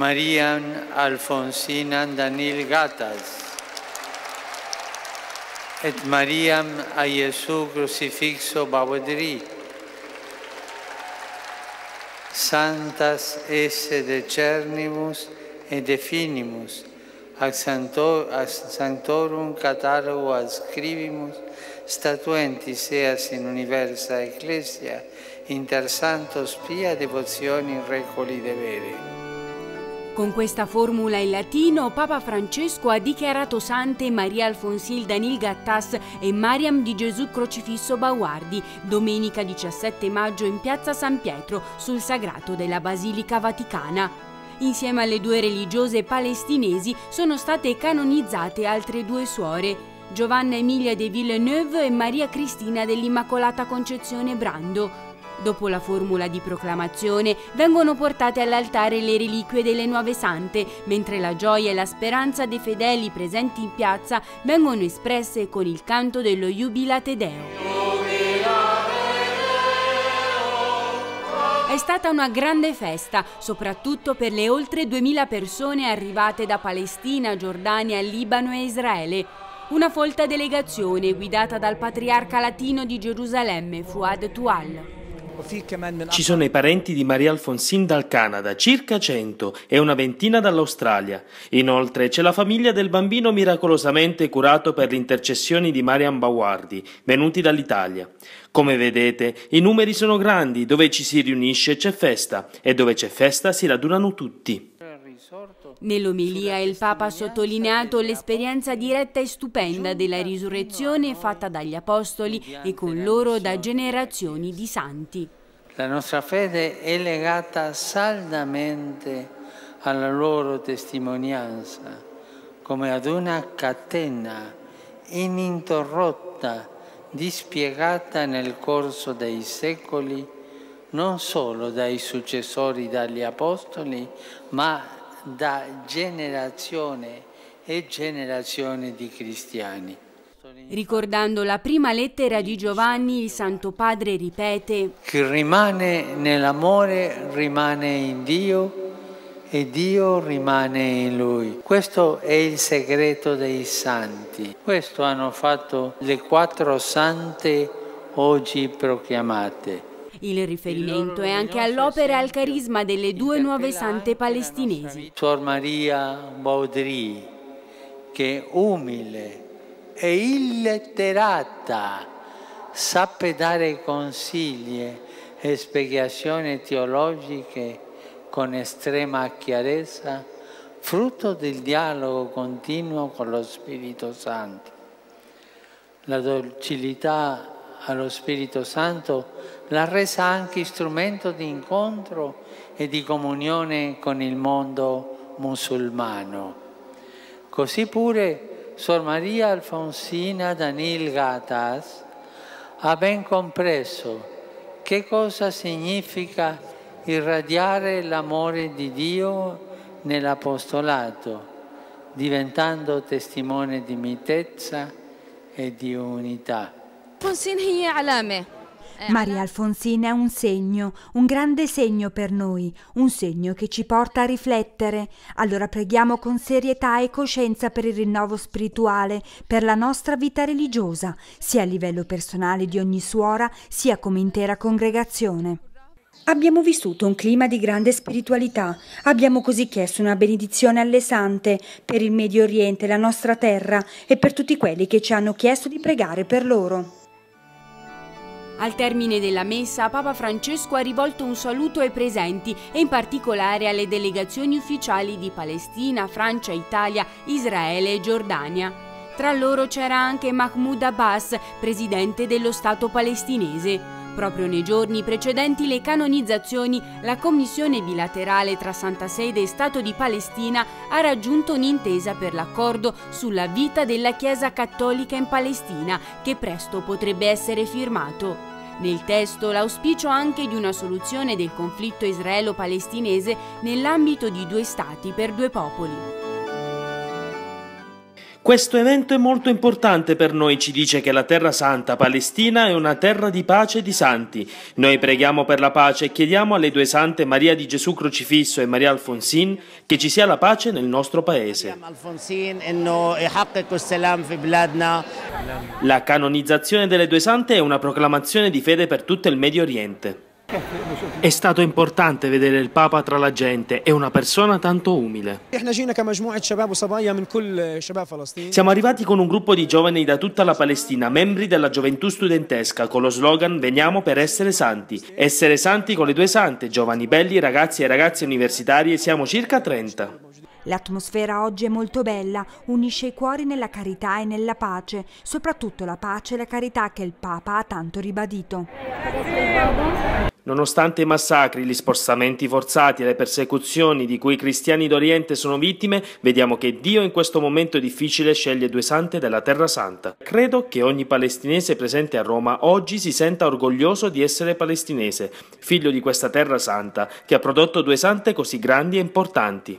Marian Alfonsinan Danil Gatas, et Mariam a Iesu crucifixo Bauedri, Santas esse decernimus et definimus, ac sanctorum catalogo adscribimus, statuentis eas in universa ecclesia, inter santos pia devotioni recoli devere. Con questa formula in latino, Papa Francesco ha dichiarato sante Maria Alfonsilda Nil Gattas e Mariam di Gesù Crocifisso Bauardi, domenica 17 maggio in piazza San Pietro, sul sagrato della Basilica Vaticana. Insieme alle due religiose palestinesi sono state canonizzate altre due suore, Giovanna Emilia de Villeneuve e Maria Cristina dell'Immacolata Concezione Brando. Dopo la formula di proclamazione vengono portate all'altare le reliquie delle nuove sante, mentre la gioia e la speranza dei fedeli presenti in piazza vengono espresse con il canto dello Jubilate Deo. È stata una grande festa, soprattutto per le oltre 2000 persone arrivate da Palestina, Giordania, Libano e Israele. Una folta delegazione guidata dal patriarca latino di Gerusalemme, Fuad Tual. Ci sono i parenti di Maria Alfonsin dal Canada, circa 100, e una ventina dall'Australia. Inoltre c'è la famiglia del bambino miracolosamente curato per le intercessioni di Mariam Bawardi, venuti dall'Italia. Come vedete, i numeri sono grandi, dove ci si riunisce c'è festa, e dove c'è festa si radunano tutti. Nell'omelia il Papa ha sottolineato l'esperienza diretta e stupenda della risurrezione fatta dagli Apostoli e con loro da generazioni di santi. La nostra fede è legata saldamente alla loro testimonianza, come ad una catena ininterrotta, dispiegata nel corso dei secoli, non solo dai successori dagli Apostoli, ma da generazione e generazione di cristiani. Ricordando la prima lettera di Giovanni, il Santo Padre ripete Chi rimane nell'amore rimane in Dio e Dio rimane in Lui. Questo è il segreto dei santi. Questo hanno fatto le quattro sante oggi proclamate. Il riferimento è anche all'opera e al carisma delle due nuove sante palestinesi. Suor Maria Baudry, che umile e illetterata sappe dare consigli e spiegazioni teologiche con estrema chiarezza, frutto del dialogo continuo con lo Spirito Santo. La docilità allo Spirito Santo l'ha resa anche strumento di incontro e di comunione con il mondo musulmano. Così pure Sor Maria Alfonsina Danil Gatas ha ben compreso che cosa significa irradiare l'amore di Dio nell'apostolato, diventando testimone di mitezza e di unità. Maria Alfonsina è un segno, un grande segno per noi, un segno che ci porta a riflettere. Allora preghiamo con serietà e coscienza per il rinnovo spirituale, per la nostra vita religiosa, sia a livello personale di ogni suora, sia come intera congregazione. Abbiamo vissuto un clima di grande spiritualità, abbiamo così chiesto una benedizione alle sante per il Medio Oriente, la nostra terra e per tutti quelli che ci hanno chiesto di pregare per loro. Al termine della messa, Papa Francesco ha rivolto un saluto ai presenti e in particolare alle delegazioni ufficiali di Palestina, Francia, Italia, Israele e Giordania. Tra loro c'era anche Mahmoud Abbas, presidente dello Stato palestinese. Proprio nei giorni precedenti le canonizzazioni, la commissione bilaterale tra Santa Sede e Stato di Palestina ha raggiunto un'intesa per l'accordo sulla vita della Chiesa cattolica in Palestina, che presto potrebbe essere firmato. Nel testo l'auspicio anche di una soluzione del conflitto israelo-palestinese nell'ambito di due stati per due popoli. Questo evento è molto importante per noi, ci dice che la Terra Santa Palestina è una terra di pace e di santi. Noi preghiamo per la pace e chiediamo alle due sante Maria di Gesù Crocifisso e Maria Alfonsin che ci sia la pace nel nostro paese. La canonizzazione delle due sante è una proclamazione di fede per tutto il Medio Oriente. È stato importante vedere il Papa tra la gente, è una persona tanto umile. Siamo arrivati con un gruppo di giovani da tutta la Palestina, membri della gioventù studentesca, con lo slogan Veniamo per essere santi. Essere santi con le due sante, giovani belli, ragazzi e ragazze universitari, e siamo circa 30. L'atmosfera oggi è molto bella, unisce i cuori nella carità e nella pace, soprattutto la pace e la carità che il Papa ha tanto ribadito. Nonostante i massacri, gli spostamenti forzati e le persecuzioni di cui i cristiani d'Oriente sono vittime, vediamo che Dio in questo momento difficile sceglie due sante della Terra Santa. Credo che ogni palestinese presente a Roma oggi si senta orgoglioso di essere palestinese, figlio di questa Terra Santa, che ha prodotto due sante così grandi e importanti.